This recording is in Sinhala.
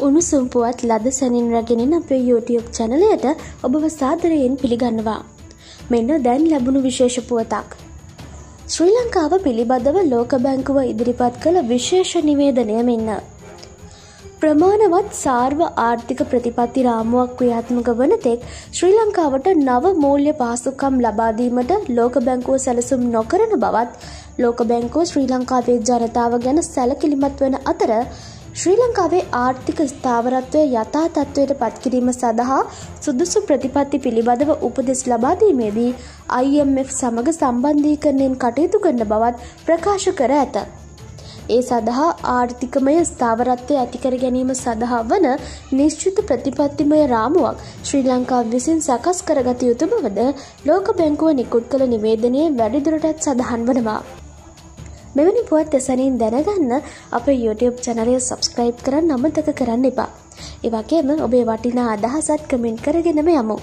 උණුසුම් පුවත් ලද සැනින් රැගෙනෙන අපේ YouTube චැනලයට ඔබව සාදරයෙන් පිළිගන්නවා. මෙන්න දැන් ලැබුණු විශේෂ පුවතක්. ශ්‍රී ලංකාව පිළිබඳව ලෝක බැංකුව ඉදිරිපත් කළ විශේෂ නිවේදනය මෙන්න. ප්‍රමාණවත් සාර්ව ආර්ථික ප්‍රතිපත්ති රාමුවක් ක්‍රියාත්මක වන තෙක් ශ්‍රී ලංකාවට නව මූල්‍ය පාසුකම් ලබාදීමට ලෝක බැංකුව සැලසුම් නොකරන බවත් ලෝක බැංකුව ශ්‍රී ලංකාවේ ජනතාව ගැන සැලකිලිමත් වන අතර ශ්‍රී ලංකාවේ ආර්ථික ස්ථාවරත්වය යථා තත්ත්වයට පත්කිරීම සඳහා සුදුසු ප්‍රතිපත්ති පිළිබඳව උපදෙස් ලබාදීමේදී IMF සමඟ සම්බන්ධීකරණයෙන් කටයුතු කරන බවත් ප්‍රකාශ කර ඇත. ඒ සඳහා ආර්ථිකමය ස්ථාවරත්වය ඇතිකර ගැනීම සඳහා වන නිශ්චිත ප්‍රතිපත්තිමය රාමුවක් ශ්‍රී ලංකා විසින් සකස් කරගත යුතු බවද ලෝක බැංකුව නිකුත් කළ නිවේදනයේ වැඩිදුරටත් සඳහන් වනවා. මෙවැනි පුවත් එසනින් දැනගන්න අප YouTube චනලය සබස්ක්‍රයිබ් කරන්න අමතක කරන්න එපා. එවගේම ඔබේ වටිනා අදහසත් කමෙන්ට් කරගෙනම යමු.